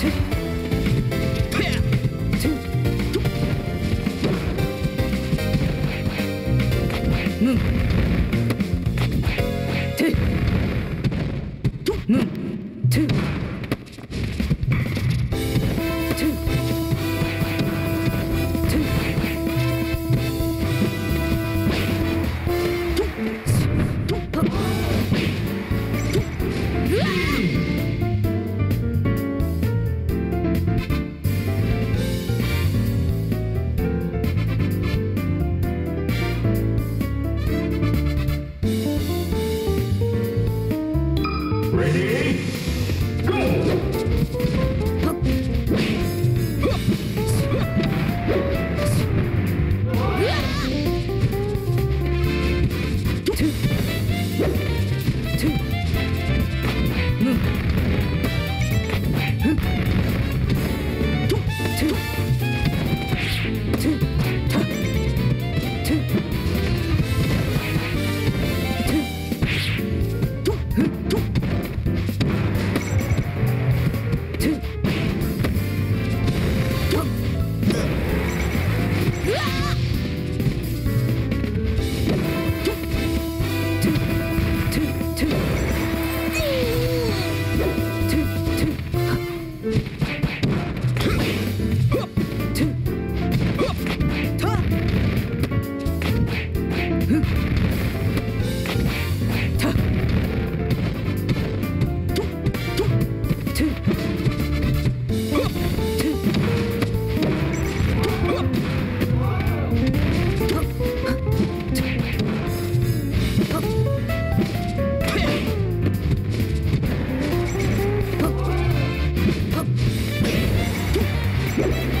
to Ready?